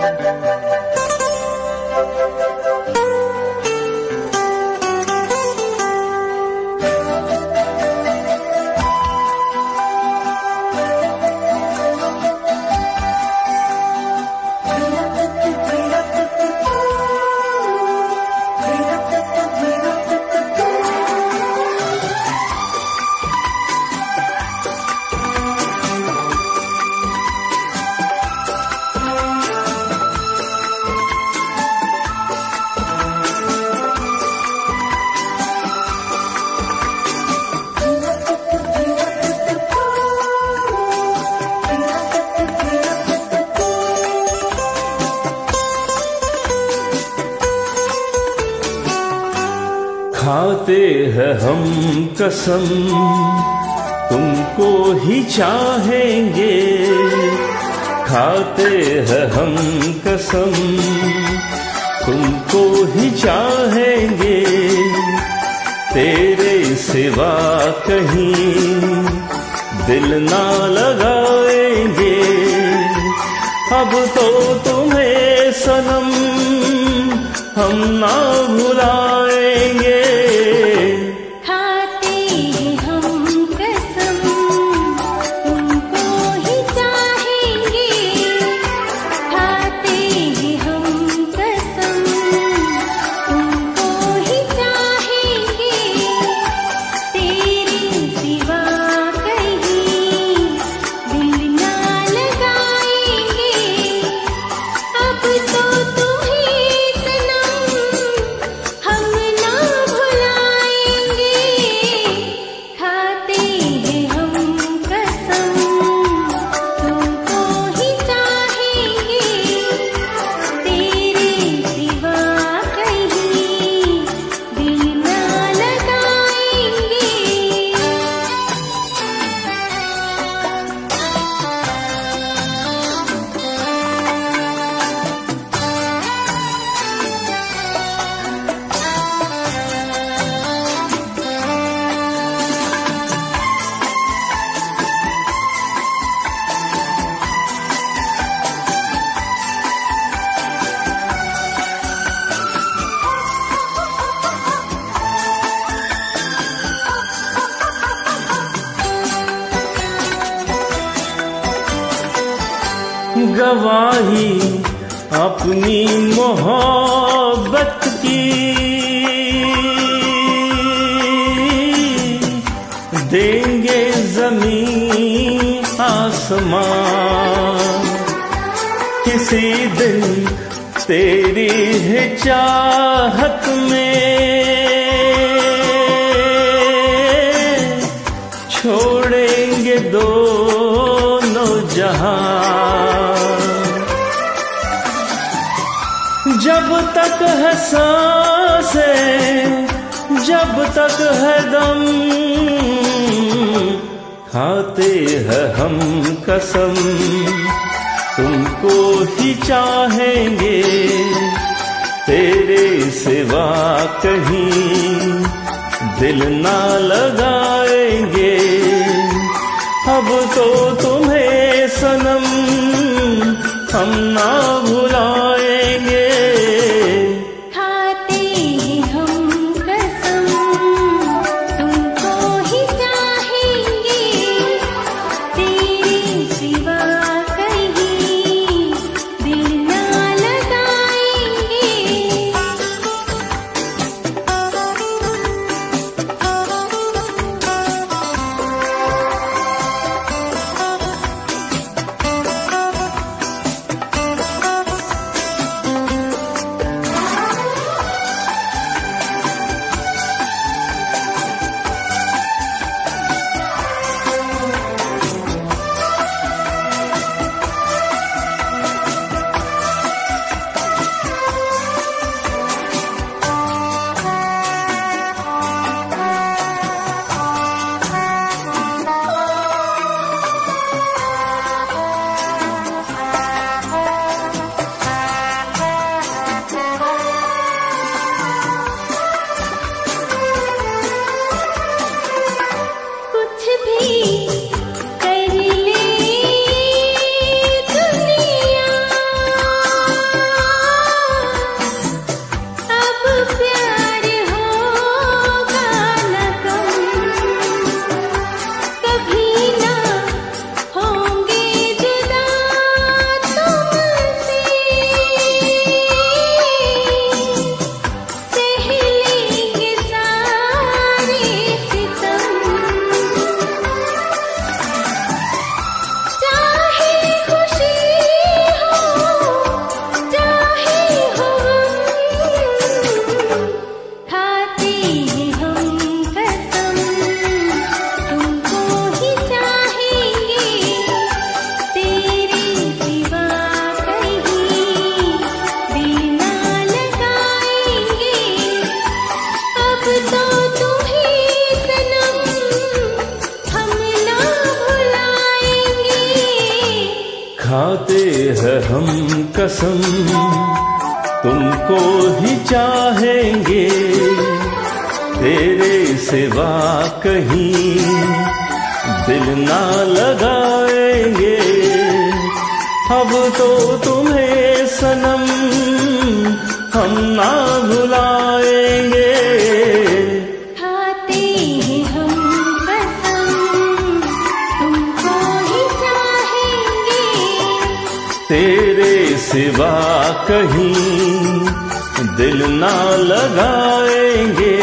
なんだ? खाते हैं हम कसम। तुमको ही चाहेंगे। खाते हैं हम कसम। तुमको ही चाहेंगे। तेरे सिवा कहीं दिल ना लगाएँगे। अब तो तुम्हें सनम हम ना भुलाएँगे गवाही अपनी मोहब्बत की। देंगे ज़मीन आसमान। किसी दिन तेरी है चाहत में छोड़ेंगे दोनों जहाँ। जब तक है साँसें, जब तक है दम, खाते हैं हम कसम। तुमको ही चाहेंगे, तेरे सिवा कहीं दिल ना लगाएँगे हम कसम, तुमको ही चाहेंगे। तेरे सिवा कहीं दिल ना लगाएँगे। अब तो तुम्हें सनम, हम ना भुलाएँगे। तेरे सिवा कहीं दिल ना लगाएँगे।